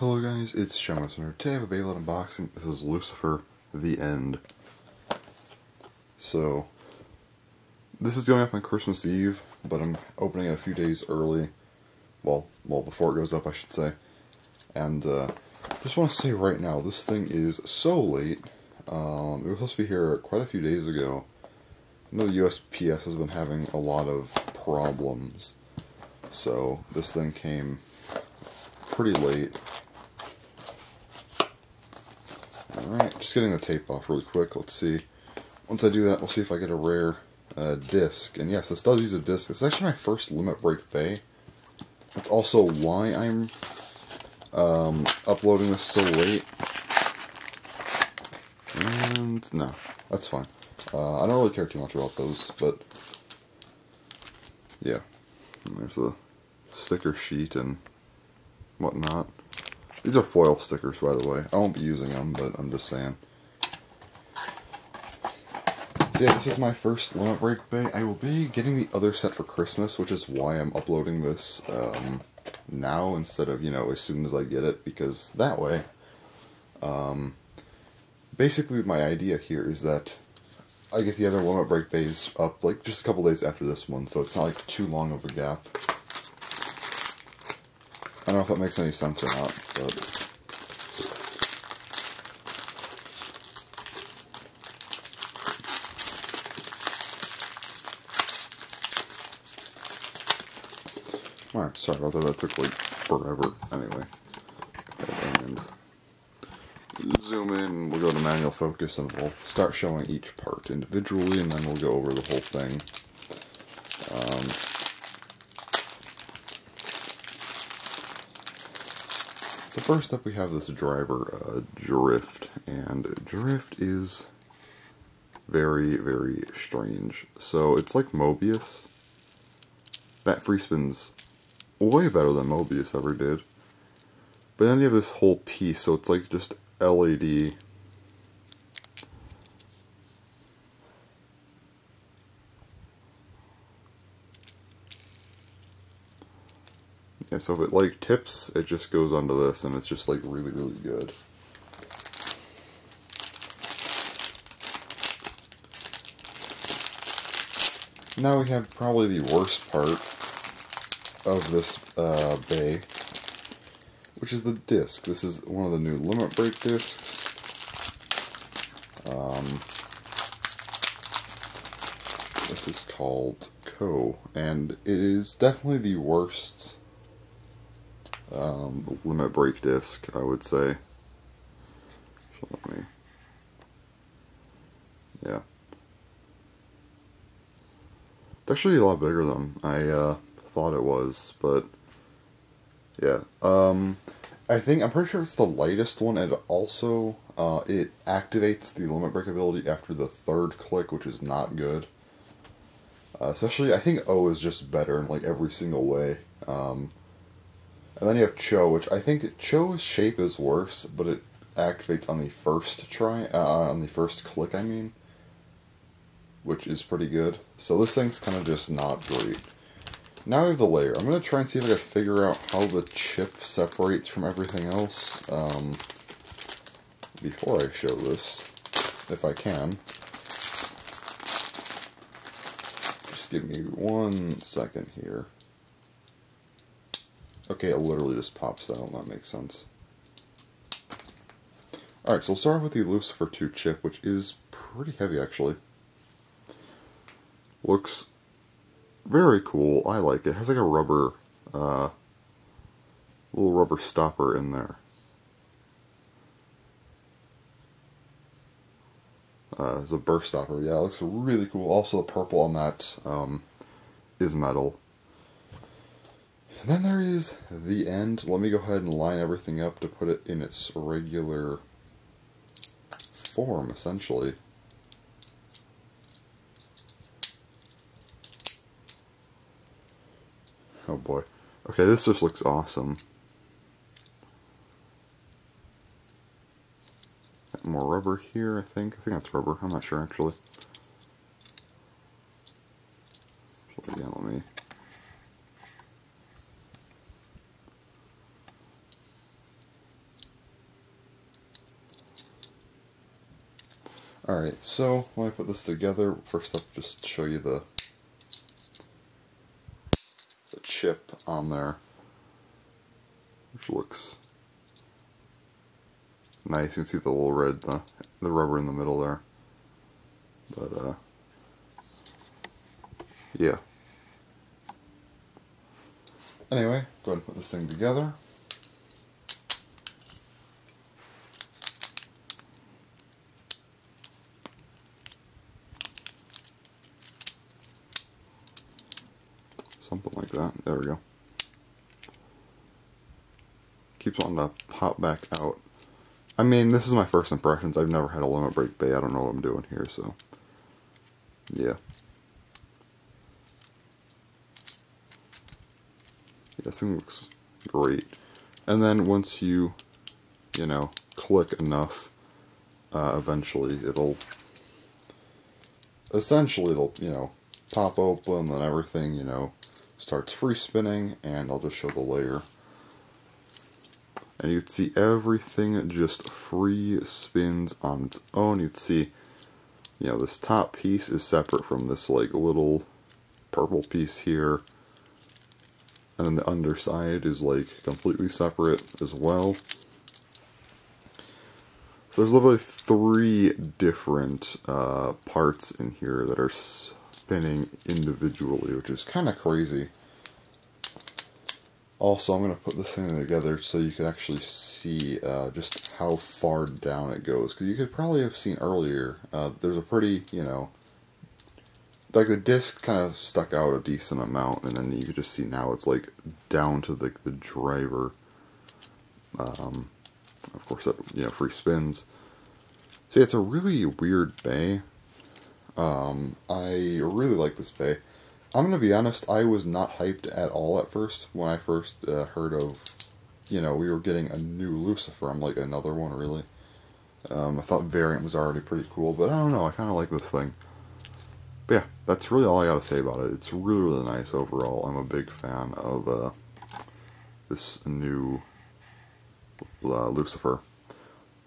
Hello guys, it's Chaomaster. Today I have a Beyblade unboxing. This is Lucifer The End. So, this is going up on Christmas Eve, but I'm opening it a few days early. Well, well, before it goes up, I should say. And, uh, just want to say right now, this thing is so late. Um, it was supposed to be here quite a few days ago. I know the USPS has been having a lot of problems. So, this thing came pretty late. Alright, just getting the tape off really quick. Let's see. Once I do that, we'll see if I get a rare uh, disc. And yes, this does use a disc. It's actually my first Limit Break Bey. That's also why I'm um, uploading this so late. And no, that's fine. Uh, I don't really care too much about those, but yeah. And there's the sticker sheet and whatnot. These are foil stickers, by the way. I won't be using them, but I'm just saying. So yeah, this is my first Limit Break Bey. I will be getting the other set for Christmas, which is why I'm uploading this um, now instead of, you know, as soon as I get it, because that way, um, basically my idea here is that I get the other Limit Break Beys up, like, just a couple days after this one, so it's not, like, too long of a gap. I don't know if that makes any sense or not, but... Alright, sorry about that, that took like forever. Anyway. And zoom in, we'll go to manual focus and we'll start showing each part individually and then we'll go over the whole thing. Um, so first up we have this driver, uh, Drift, and Drift is very, very strange. So it's like Mobius. That free spins way better than Mobius ever did. But then you have this whole piece, so it's like just LED. Yeah, so if it like tips, it just goes onto this and it's just like really, really good. Now we have probably the worst part of this uh, bey, which is the disc. This is one of the new limit break discs. Um, this is called Kou, and it is definitely the worst um, limit break disc, I would say. Let me, yeah. It's actually a lot bigger than I uh, thought it was, but yeah. Um, I think I'm pretty sure it's the lightest one, and also uh, it activates the limit break ability after the third click, which is not good. Uh, especially, I think O is just better in like every single way. Um, and then you have Cho, which I think Cho's shape is worse, but it activates on the first try, uh, on the first click, I mean, which is pretty good. So this thing's kind of just not great. Now we have the layer. I'm going to try and see if I can figure out how the chip separates from everything else um, before I show this, if I can. Just give me one second here. Okay, it literally just pops out. That makes sense. Alright, so we'll start with the Lucifer 2 chip, which is pretty heavy, actually. Looks very cool. I like it. it has like a rubber, uh, little rubber stopper in there. Uh, it's a burst stopper. Yeah, it looks really cool. Also, the purple on that um, is metal. And then there is the end. Let me go ahead and line everything up to put it in its regular form, essentially. Oh boy. Okay, this just looks awesome. More rubber here, I think. I think that's rubber. I'm not sure, actually. So again, let me... Alright, so when I put this together, first up just show you the the chip on there. Which looks nice. You can see the little red, the, the rubber in the middle there. But, uh, yeah. Anyway, go ahead and put this thing together. Something like that. There we go. Keeps wanting to pop back out. I mean, this is my first impressions. I've never had a limit break bey. I don't know what I'm doing here, so... Yeah. Yeah, this thing looks great. And then once you, you know, click enough, uh, eventually it'll... Essentially it'll, you know, pop open and everything, you know, starts free spinning, and I'll just show the layer. And you'd see everything just free spins on its own. You'd see, you know, this top piece is separate from this like little purple piece here. And then the underside is like completely separate as well. So there's literally three different uh, parts in here that are spinning individually, which is kind of crazy. Also, I'm going to put this thing together so you can actually see uh, just how far down it goes. Because you could probably have seen earlier, uh, there's a pretty, you know, like the disc kind of stuck out a decent amount, and then you could just see now it's like down to the, the driver. Um, of course, that, you know, free spins. See, it's a really weird bey. Um, I really like this bey. I'm gonna be honest, I was not hyped at all at first when I first uh, heard of, you know, we were getting a new Lucifer. I'm like, another one, really? Um, I thought Variant was already pretty cool, but I don't know, I kind of like this thing. But yeah, that's really all I gotta say about it. It's really, really nice overall. I'm a big fan of uh, this new uh, Lucifer.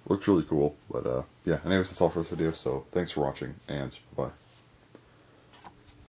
Looks really cool, but uh, yeah, anyways, that's all for this video, so thanks for watching, and bye.